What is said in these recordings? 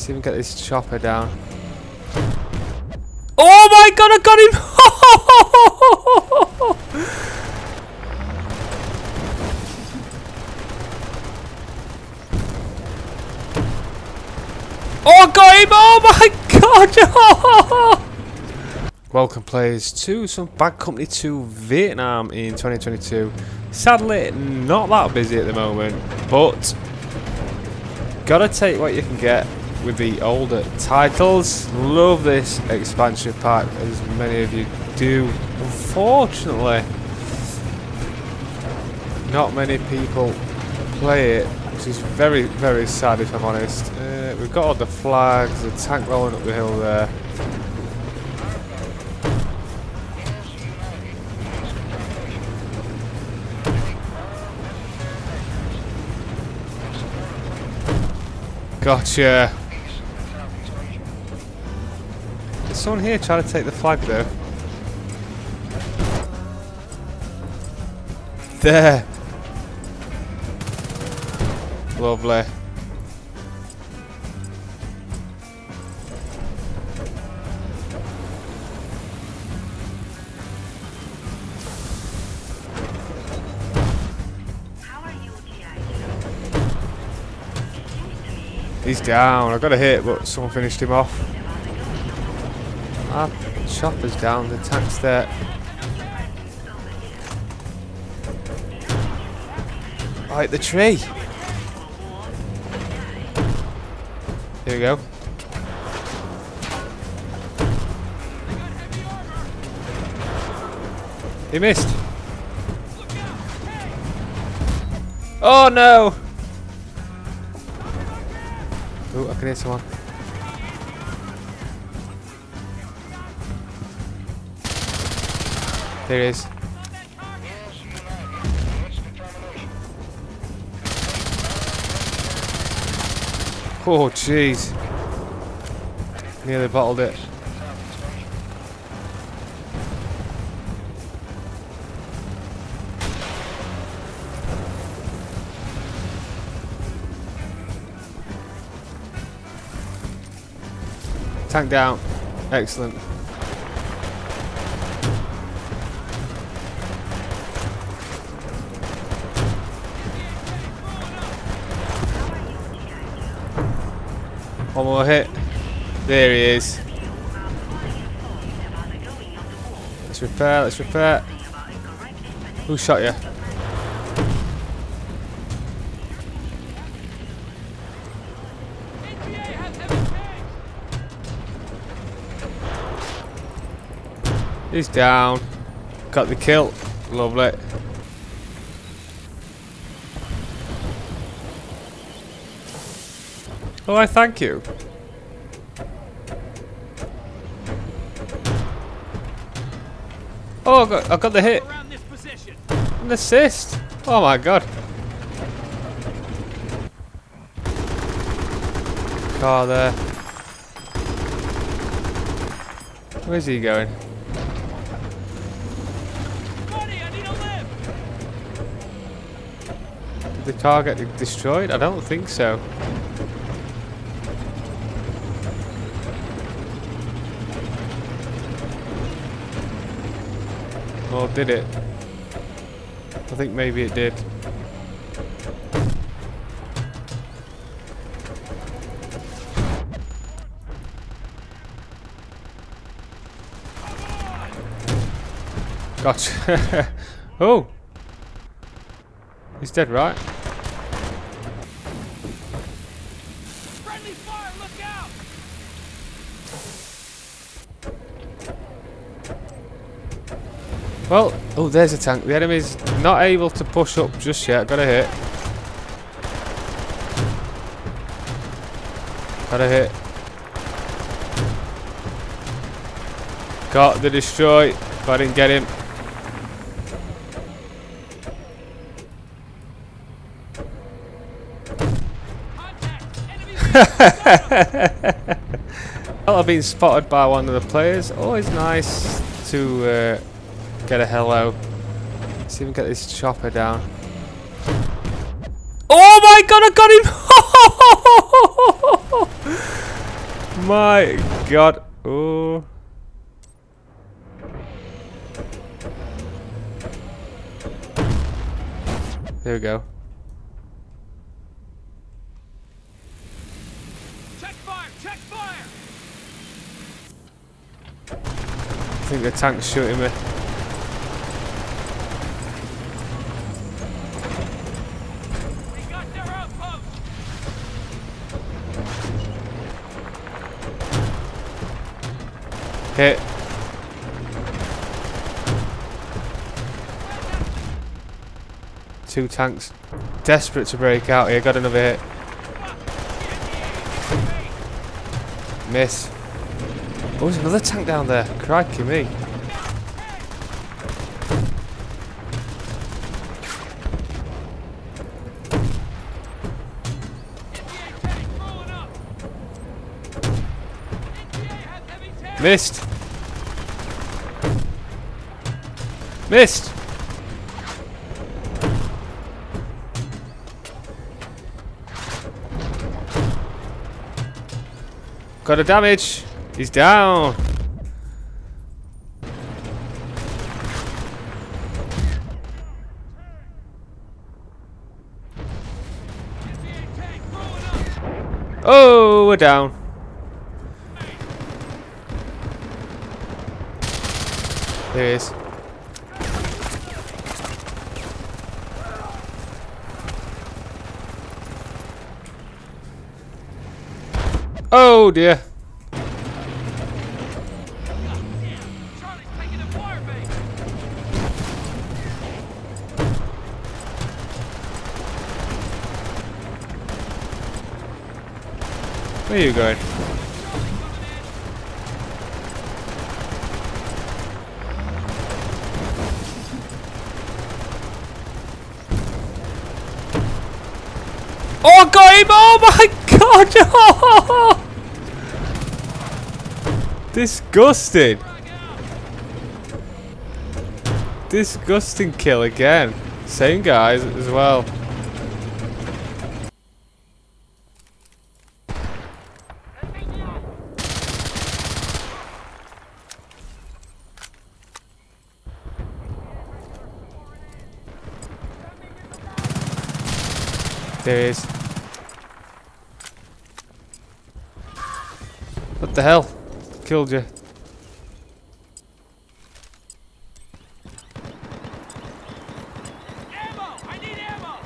Let's even get this chopper down. Oh my god, I got him! oh, I got him! Oh my god! Welcome players to some Bad Company 2 Vietnam in 2022. Sadly, not that busy at the moment, but gotta take what you can get with the older titles. Love this expansion pack, as many of you do. Unfortunately, not many people play it, which is very, very sad if I'm honest. Uh, we've got all the flags, the tank rolling up the hill there. Gotcha. Someone here trying to take the flag though. There. Lovely. He's down. I got a hit, but someone finished him off. Ah, chopper's down. The tank's there. Right, the tree. Here we go. He missed. Oh no! Oh, I can hear someone. There he is. Oh, jeez. Nearly bottled it. Tank down. Excellent. One more hit. There he is. Let's repair, let's repair. Who shot you? He's down. Got the kill. Lovely. Oh, I thank you. Oh, I got, I got the hit. An assist. Oh my god. Car there. Where's he going? Did the car get destroyed? I don't think so. Or did it? I think maybe it did. Gotcha. oh! He's dead, right? Friendly fire, look out! Well, oh, there's a tank. The enemy's not able to push up just yet. Got a hit. Got a hit. Got the destroy, but I didn't get him. Well, I've been spotted by one of the players. Always nice to uh, get a hello. Let's even get this chopper down. Oh my god, I got him! My god. Oh. There we go. Check fire! Check fire! I think the tank's shooting me. We got their outpost! Hit. Two tanks. Desperate to break out here. Got another hit. Miss. Oh, there's another tank down there. Crikey me. Missed. Missed. Got a damage. He's down. Oh, we're down. There he is. Oh dear. Where are you going? Oh, I got him! Oh my god! Disgusting. Disgusting kill again. Same guys as well. What the hell? Killed you. Ammo! I need ammo!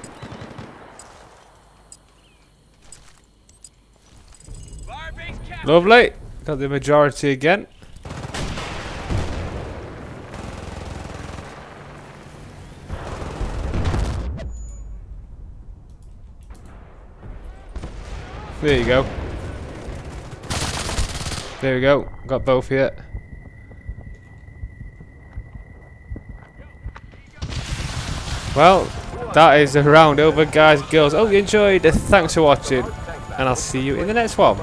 Fire base captured! Lovely. Got the majority again. There you go. There we go. Got both here. Well, that is a round over, guys, girls. Hope you enjoyed. Thanks for watching, and I'll see you in the next one.